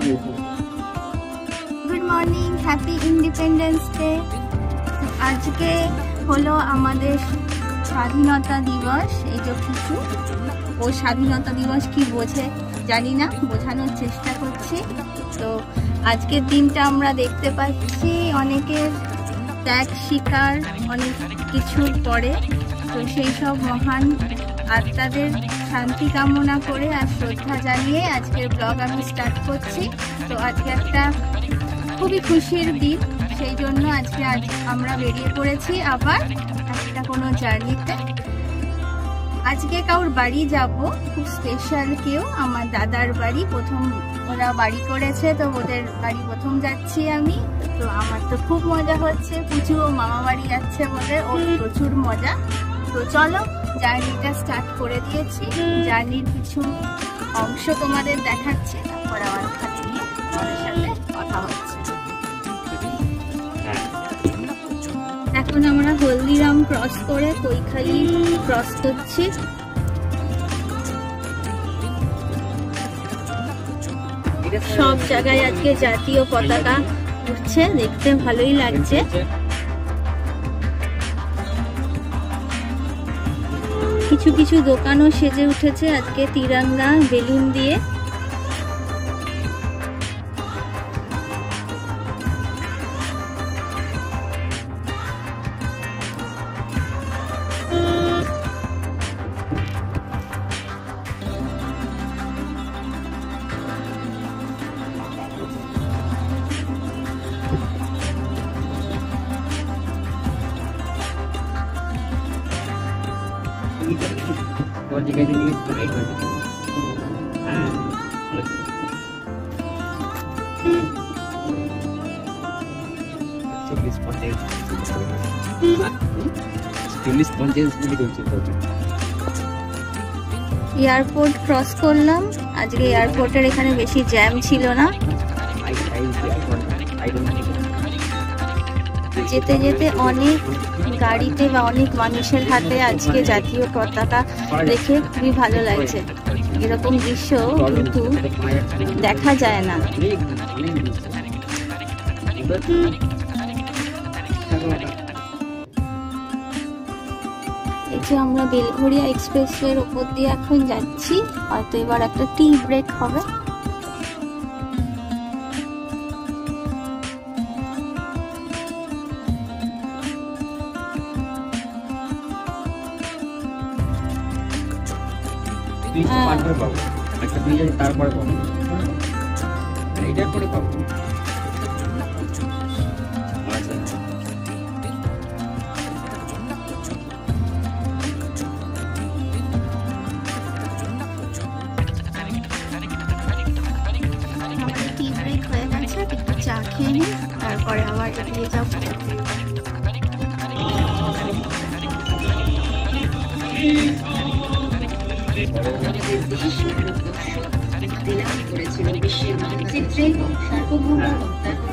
পেয়েছে good morning happy Independence Day আজকে হলো আমাদের স্বাধীনতা দিবস, এই যে কিছু। ও স্বাধীনতা দিবস কি বোঝে জানি না, বোঝানোর চেষ্টা করছি। তো আজকের দিনটা আমরা দেখতে পাচ্ছি অনেকের ত্যাগ শিকার অনেক কিছুর পরে। তো সেই সব মহান আত্মাদের শান্তি কামনা করে আর শ্রদ্ধা জানিয়ে আজকের ব্লগ আমি স্টার্ট করছি। তো আজকে একটা খুবই খুশির দিন, সেই জন্য আজকে আজ আমরা বেরিয়ে পড়েছি আবার একটা কোনো জার্নিতে আজকে কাউর বাড়ি যাব, খুব স্পেশাল কেউ, আমার দাদার বাড়ি, প্রথম ওরা বাড়ি করেছে, তো ওদের বাড়ি প্রথম যাচ্ছি আমি। তো আমার তো খুব মজা হচ্ছে, পুচু ও মামা বাড়ি যাচ্ছে বলে, ওর প্রচুর মজা। তো চলো, জার্নিটা স্টার্ট করে দিয়েছি। জার্নির কিছু অংশ তোমাদের দেখাচ্ছি, তারপর নিয়ে তোমাদের সাথে কথা হচ্ছে। এখন আমরা হলদিরাম ক্রস করে কৈখালি ক্রস করছি। সব জায়গায় আজকে জাতীয় পতাকা উঠছে, দেখতে ভালোই লাগছে। কিছু কিছু দোকানও সেজে উঠেছে আজকে তিরাঙ্গা বেলুন দিয়ে। হ্যাঁ পঞ্চাশ চল্লিশ পঞ্চাশ মিনিট হচ্ছে এয়ারপোর্ট ক্রস করলাম। আজকে এয়ারপোর্টের এখানে বেশি জ্যাম ছিল না। যেতে যেতে অনেক গাড়িতে বা অনেক মানুষের হাতে আজকে জাতীয় পতাকা দেখে খুবই ভালো লাগছে। এরকম দৃশ্য কিন্তু দেখা যায় না। এই যে আমরা বেলঘরিয়া এক্সপ্রেসওয়ের ওপর দিয়ে এখন যাচ্ছি, হয়তো এবার একটা টি ব্রেক হবে। তারপরে পাবো। একটা ব্রিজ তারপরে পাবো। এইটার পরে পাবো। আমাদের টি ব্রেক হয়ে গেছে একটু চা খেয়ে নিই তারপরে আবার এগিয়ে যাব সাইকেল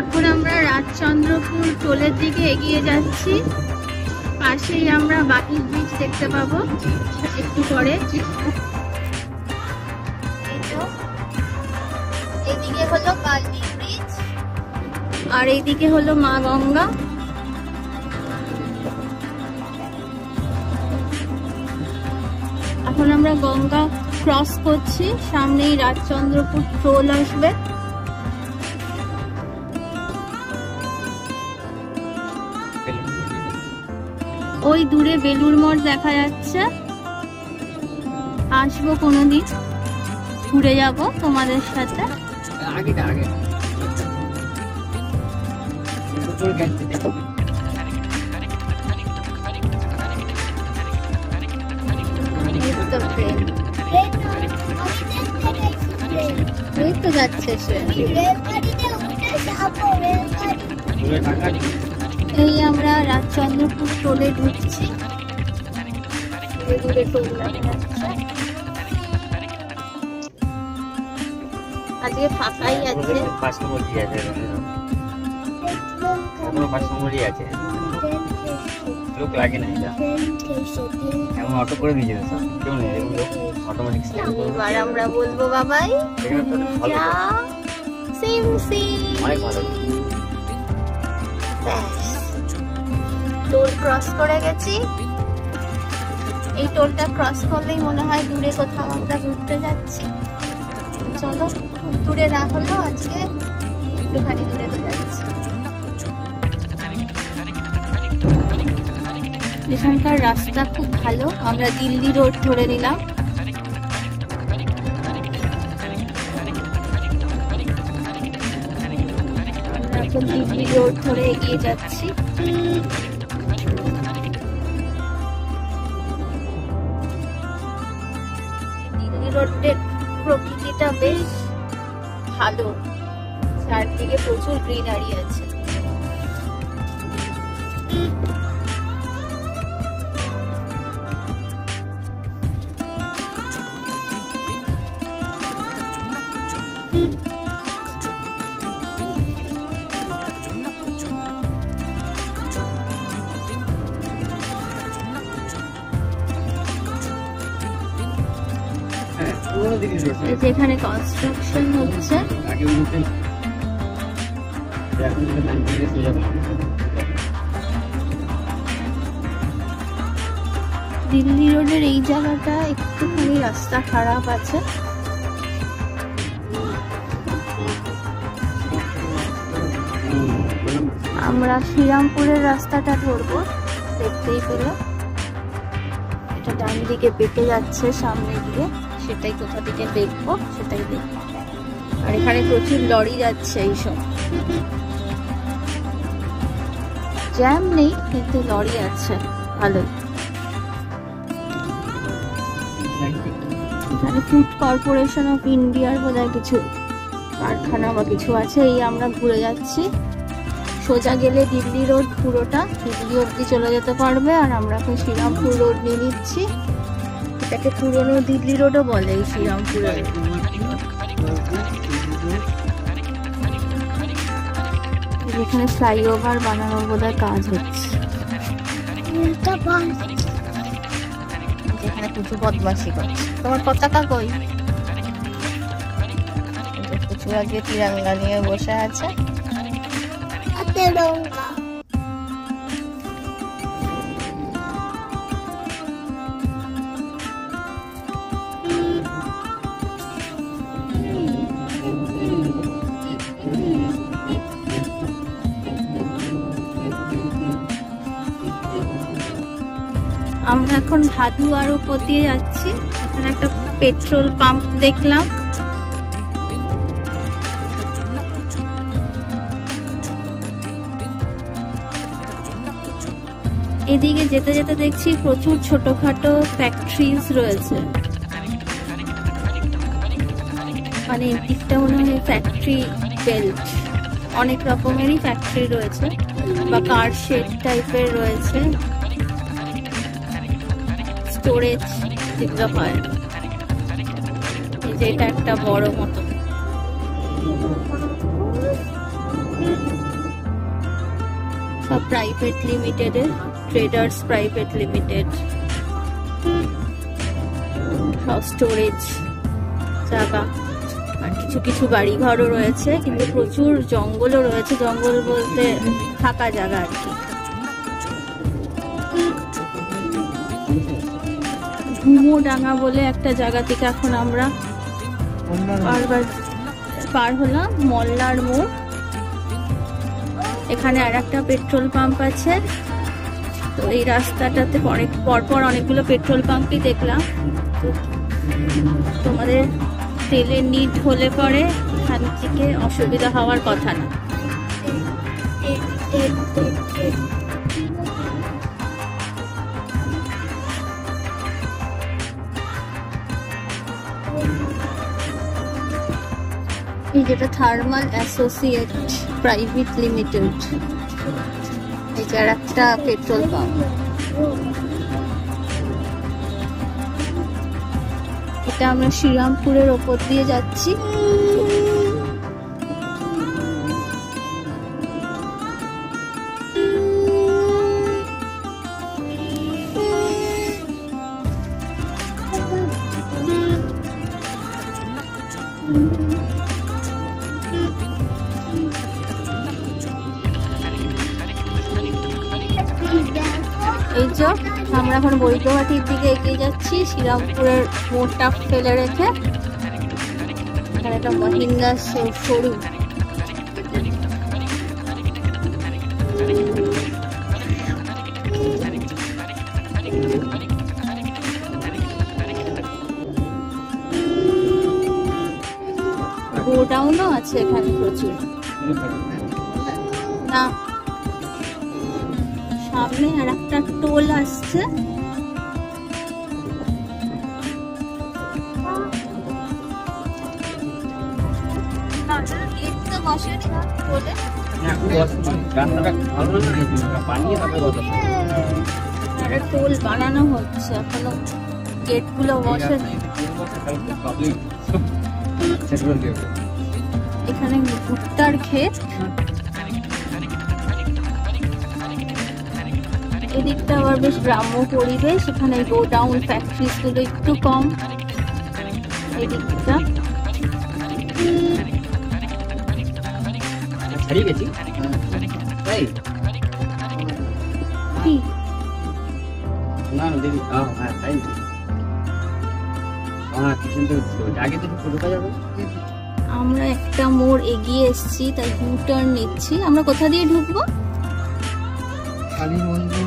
এখন আমরা রাজচন্দ্রপুর টোলের দিকে এগিয়ে যাচ্ছি। পাশেই আমরা বাকি ব্রিজ দেখতে পাবো। একটু পরে। আর এইদিকে হলো মা গঙ্গা। এখন আমরা গঙ্গা ক্রস করছি, সামনেই রাজচন্দ্রপুর টোল আসবে। ওই দূরে বেলুর মঠ দেখা যাচ্ছে। আসব কোনোদিন, ঘুরে যাব তোমাদের সাথে। আগেটা আগে। গেছে দেখো এই তো ট্রেন এই তো যাচ্ছে সে। এই আমরা রাজচন্দ্রপুর টোলে ঢুকছি। দূরে টোল আজকে ফাঁকাই আছে। এখনও পাঁচ নম্বরই আছে। লোক লাগে না এটা। এমন অটো করে দিয়ে যাবে সব। কেউ নেই এগুলো অটোমেটিক স্ট্যান্ড করে এবার আমরা বলব বাবাই। সিম সিম অনেক ভালো। টোল ক্রস করে গেছি। এই টোলটা ক্রস করলেই মনে হয় দূরে কোথাও আমরা ঘুরতে যাচ্ছি। চলো দূরে না হলেও আজকে একটুখানি দূরে তো যাচ্ছি। এখানকার রাস্তা খুব ভালো। আমরা দিল্লি রোড ধরে নিলাম। এখন দিল্লি রোড ধরে এগিয়ে যাচ্ছি। দিল্লি রোডের প্রকৃতিটা বেশ ভালো। চারদিকে প্রচুর গ্রিনারি আছে। পুরোনো দিল্লি রোড এই যে এখানে কনস্ট্রাকশন হচ্ছে। দিল্লি রোডের এই জায়গাটা একটুখানি রাস্তা খারাপ আছে। আমরা শ্রীরামপুরের রাস্তাটা ধরবো দেখতেই পেলে। এটা ডান দিকে বেঁকে যাচ্ছে সামনে দিয়ে সেটাই কোথা থেকে দেখব, সেটাই দেখব। আর এখানে প্রচুর লরি যাচ্ছে এই সময় জ্যাম নেই, কিন্তু লরি আছে, ভালোই। এখানে ফুড কর্পোরেশন অফ ইন্ডিয়ার বোধহয় কিছু কারখানা বা কিছু আছে, এই আমরা ঘুরে যাচ্ছি। সোজা গেলে দিল্লি রোড পুরোটা, দিল্লি অব্দি চলে যেতে পারবে, আর আমরা এখন শ্রীরামপুর রোড নিয়ে নিচ্ছি। এটাকে পুরনো দিল্লি রোডও বলে এই শ্রীরামপুরের। এখানে ফ্লাইওভার বানানোর বোধহয় কাজ হচ্ছে। যেখানে প্রচুর বদমাসি করছে। তোমার পতাকা কই? প্রচুর তিরঙ্গা নিয়ে বসে আছে। আমরা এখন ভাদু আর উপর দিয়ে যাচ্ছি। এখানে একটা পেট্রোল পাম্প দেখলাম। এদিকে যেতে যেতে দেখছি প্রচুর ছোটখাটো ফ্যাক্টরিজ রয়েছে। মানে দিকটা মনে হয় ফ্যাক্টরি বেল্ট অনেক রকমেরই ফ্যাক্টরি রয়েছে বা কার শেড টাইপের রয়েছে। স্টোরেজ যেগুলো হয়। এই যে এটা একটা বড় মতো। সব প্রাইভেট লিমিটেডের ট্রেডার্স প্রাইভেট লিমিটেড সব স্টোরেজ জায়গা। আর কিছু কিছু বাড়ি ঘরও রয়েছে, কিন্তু প্রচুর জঙ্গলও রয়েছে। জঙ্গল বলতে ফাঁকা জায়গা আর কি। ঘুমোডাঙ্গা বলে একটা জায়গা থেকে এখন আমরা পার হলাম, মল্লার মোড়। এখানে আর একটা পেট্রোল পাম্প আছে। তো এই রাস্তাটাতে অনেক পরপর অনেকগুলো পেট্রোল পাম্পই দেখলাম। তোমাদের তেলের নিট হলে পরে এখান থেকে অসুবিধা হওয়ার কথা না। যেটা থার্মাল অ্যাসোসিয়েট প্রাইভেট লিমিটেড এটার একটা পেট্রোল পাম্প এটা আমরা শ্রীরামপুরের ওপর দিয়ে যাচ্ছি। এই যে, আমরা এখন বৈদ্যঘাটির দিকে এগিয়ে যাচ্ছি, শ্রীরামপুরের মোড়টা ফেলে রেখে। এখানে একটা মহিন্দ্রা শোরুম গোডাউনও আছে এখানে প্রচুর। না সামনে আর একটা টোল আসছে। টোল বানানো হচ্ছে এখনও গেটগুলো বসে এখানে ভুট্টার ক্ষেত। এদিকটা আবার বেশ গ্রাম্য পরিবেশ এখানে গোডাউন ফ্যাক্টরিজগুলো একটু কম। এদিকটা। হারিয়ে গেছি। তাই কি? না না দেখি। আহ, হ্যাঁ তাই হ্যাঁ আগে তো আমরা একটা মোড় এগিয়ে এসেছি তাই ইউ টার্ন নিচ্ছি। আমরা কোথা দিয়ে ঢুকবো? কালী মন্দির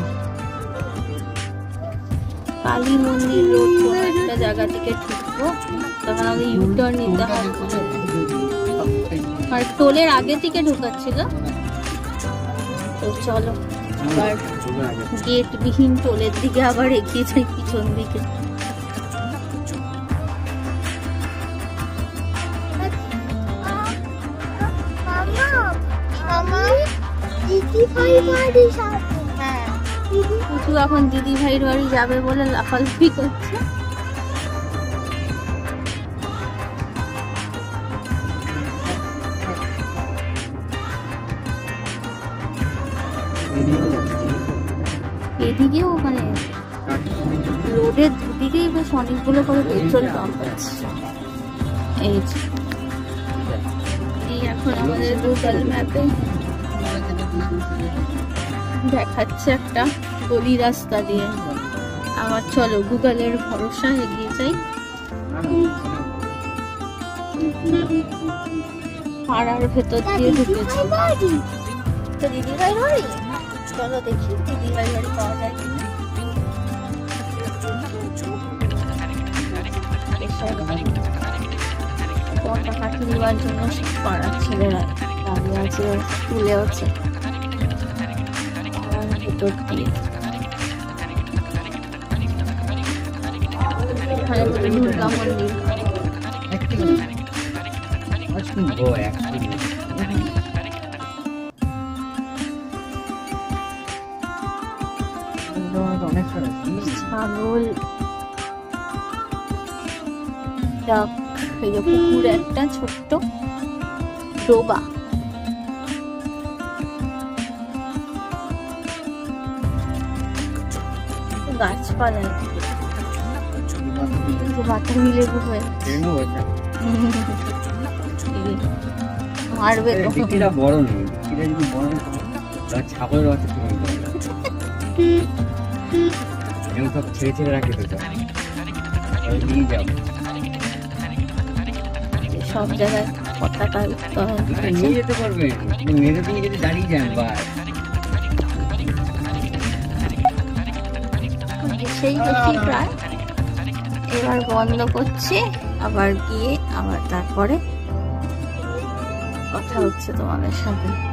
কালী মন্দির রোড একটা জায়গা থেকে ঢুকবো। তখন আমাদের ইউ টার্ন নিতে হবে। আর টোলের আগে থেকে ঢুকাচ্ছিল। তো চলো আবার গেট বিহীন টোলের দিকে আবার এগিয়ে যাই পিছন দিকে। পুচু এখন দিদি ভাইয়ের বাড়ি যাবে বলে লাফালাফি করছে। এদিকেও ওখানে রোডের দুদিকেই বেশ অনেকগুলো করে পেট্রোল পাম্প আছে। এই। এই এখন আমাদের গুগল ম্যাপে দেখাচ্ছে একটা। গলি রাস্তা দিয়ে। আবার চলো গুগলের ভরসা এগিয়ে যাই। পাড়ার ভেতর দিয়ে ঢুকেছি। বাড়ি? চলো দেখি দিদি ভাই বাড়ি পাওয়া যায় কিনা। জন্য পাড়ার ছেলেরা দাঁড়িয়ে আছে তুলে আছে পাড়ার ভেতর দিয়ে এখানে তো দুর্গা মন্দির ও একদম অনেক ছাগল ডাক এই যে পুকুরে একটা ছোট্ট ডোবা গাছপালা লেবু হয়েছে মারবে তো বিক্রিটা বড় নেই বিক্রিটা যদি বড় তাহলে ছাগলের বাচ্চা তুমি এরকম সব ছেড়ে ছেড়ে রাখে তো এবার নিয়ে যাও সব জায়গায় পতাকা। নিয়ে যেতে কিন্তু মেরে দিয়ে যদি দাঁড়িয়ে যান বা সেই প্রায়। এবার বন্ধ করছি আবার গিয়ে আবার তারপরে কথা হচ্ছে তোমাদের সাথে।